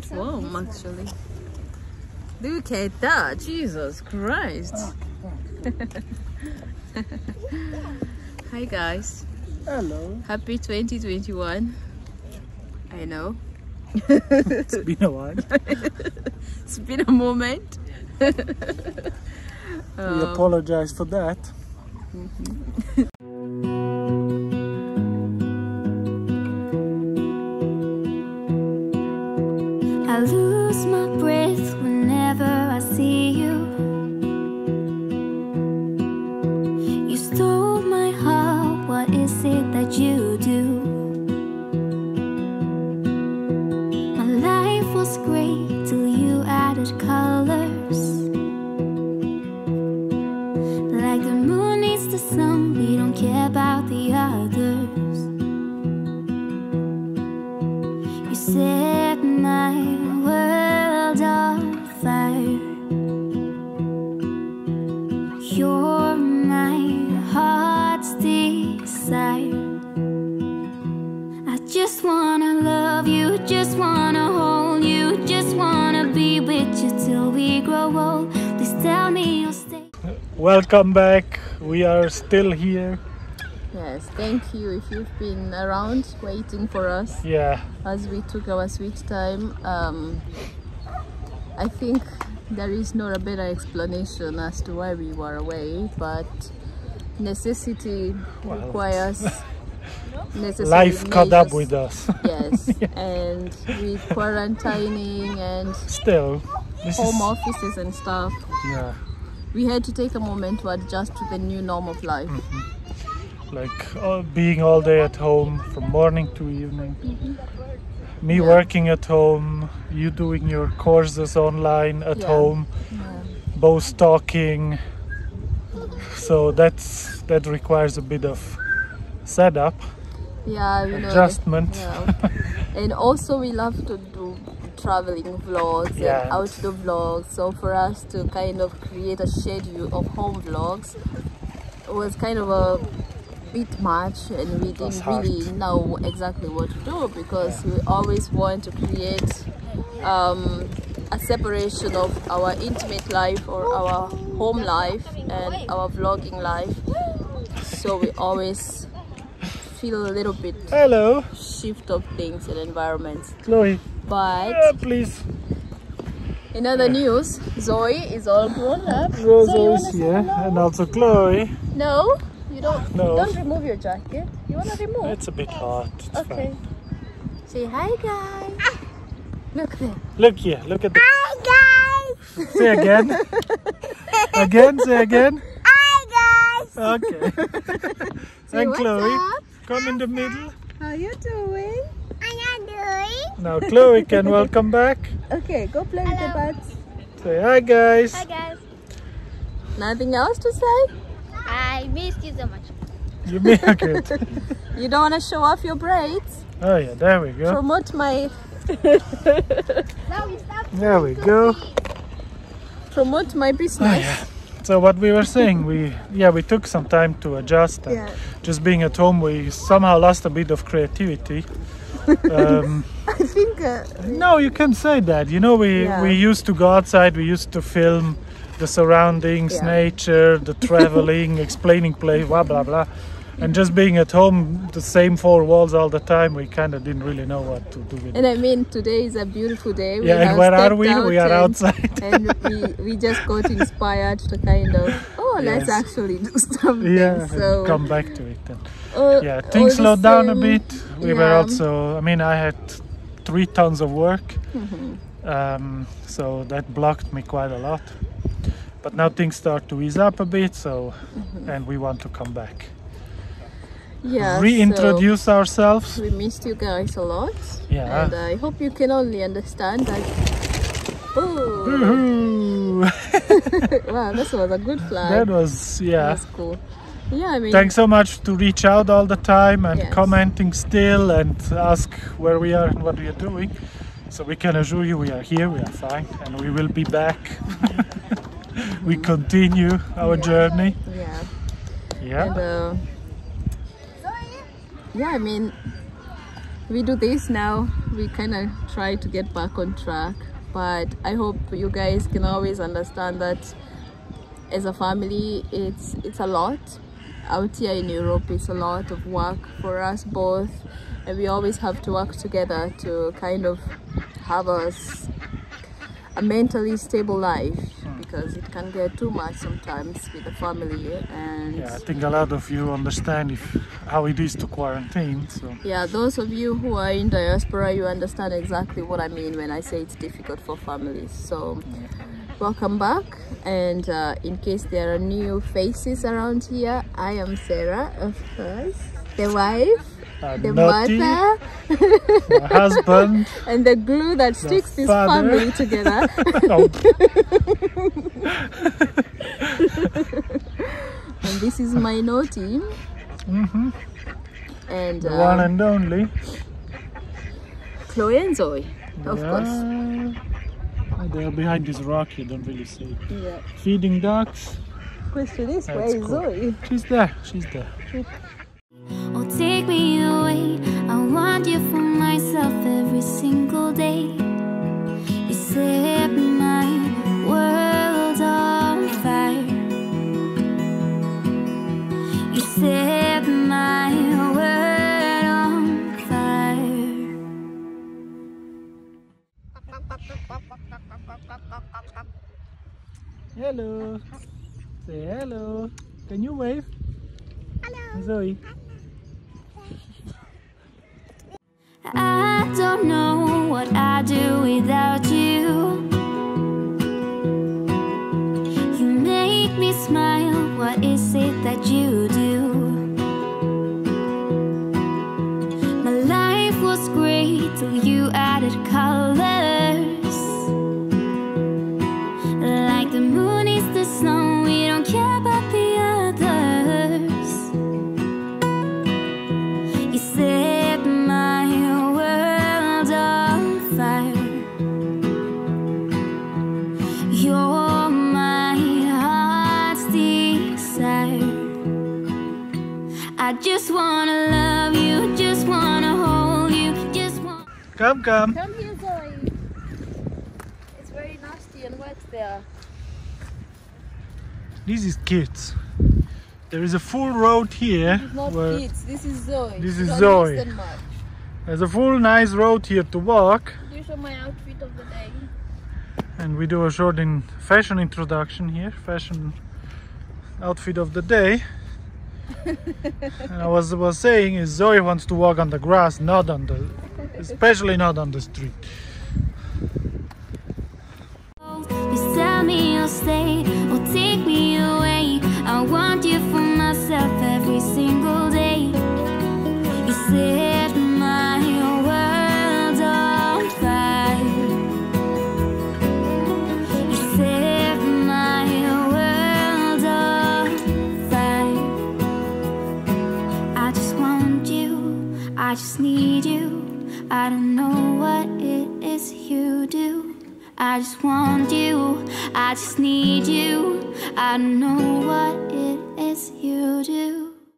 quite warm actually. Look at that, Jesus Christ. Hi guys, Hello. happy 2021. I know, It's been a while. it's been a moment. we Um, apologize for that. I wanna love you, just wanna hold you, just wanna be with you till we grow old. Please tell me you'll stay. Welcome back. We are still here. Yes, thank you if you've been around waiting for us Yeah. as we took our sweet time. Um, I think there is not a better explanation as to why we were away, but necessity Well, requires necessary Life caught up with us. Yes, and with quarantining and Still, this home is offices and stuff, yeah, we had to take a moment to adjust to the new norm of life. like uh, being all day at home from morning to evening. Me Yeah. working at home, you doing your courses online at Yeah. home, both talking. So that's that requires a bit of setup, Yeah, you know. adjustment. Yeah. and also we love to do traveling vlogs Yeah. and outdoor vlogs. So for us to kind of create a schedule of home vlogs was kind of a bit much and we didn't really know exactly what to do because we always want to create um, a separation of our intimate life or our home life and our vlogging life. So we always feel a little bit Hello, shift of things and environments. Chloe. But Uh, please. in other news, Zoe is all grown up. Rosa Zoe, you is here, and also Chloe. No, you don't. No. Don't remove your jacket. You wanna remove? It's a bit hot. It's okay. fine. Say hi, guys. Look there. Look here. Look at the. Hi guys! Say again. again. Say again. Hi guys! Okay. Say and Chloe, up? Come in the middle. How you doing? How you doing? Now Chloe can welcome back. Okay, go play with the Hello. buds. Say hi, guys. Hi guys! Nothing else to say? I missed you so much. You make it. You don't wanna show off your braids? Oh yeah, there we go. Promote my Now we stop. There we go. promote my business. Oh business. yeah. So what we were saying, we yeah we took some time to adjust and Yeah. just being at home, we somehow lost a bit of creativity. Um, I think. Uh, No, you can say that. You know, we Yeah. we used to go outside. We used to film the surroundings, Yeah. nature, the traveling, explaining place, blah blah blah, and just being at home, the same four walls all the time. We kind of didn't really know what to do with. it. and I mean, today is a beautiful day. We Yeah, and where are we? We are and- outside. and we, we just got inspired to kind of oh let's actually do something yeah, so come back to it. And uh, yeah, things slowed down a bit. We were also. I mean, I had three tons of work, Mhm. um, so that blocked me quite a lot. But now things start to ease up a bit, so Mm-hmm. and we want to come back. Yeah Reintroduce ourselves. we missed you guys a lot Yeah. and I hope you can only understand that oh wow, this was a good fly. That was yeah. That's cool. Yeah, I mean, Thanks so much to reach out all the time and Yes. commenting still and ask where we are and what we are doing. So we can assure you we are here, we are fine, and we will be back. we continue our journey. yeah. Yeah. And uh, yeah, I mean, we do this now. We kind of try to get back on track, but I hope you guys can always understand that as a family, it's it's a lot. Out here in Europe, it's a lot of work for us both, and we always have to work together to kind of have us a mentally stable life because it can get too much sometimes with the family and Yeah, I think a lot of you understand if how it is to quarantine. So Yeah, those of you who are in diaspora, you understand exactly what I mean when I say it's difficult for families. So, welcome back. And uh, in case there are new faces around here, I am Sera, of course, the wife, uh, the Noti, mother, husband. and the glue that sticks this family together. oh, and this is my Noti. Mhm, And the one and only. Chloe and Zoe, of course. Yeah. They are behind this rock, you don't really see. it. Yeah. Feeding ducks. Question is, That's where is cool. Zoe? She's there, she's there. Oh, take me away. I want you for myself every single day. You set my world on fire. You set Can you wave? Hello. Zoe. I don't know what I'd do without you. You make me smile. What is it that you do? My life was great till you added colors. Come, come. Come here, Zoe. It's very nasty and wet there. This is kids. There is a full road here. It's not kids. This is Zoe. This is Zoe. use them much. There's a full nice road here to walk. You show my outfit of the day? And we do a short in fashion introduction here. Fashion outfit of the day. and I was was saying is Zoe wants to walk on the grass, not on the especially not on the street. You tell me you'll stay or take me away. I want you for myself every single day. You set my world on fire. You set my world on fire. I just want you, I just need you. I don't know what it is you do. I just want you, I just need you. I don't know what it is you do.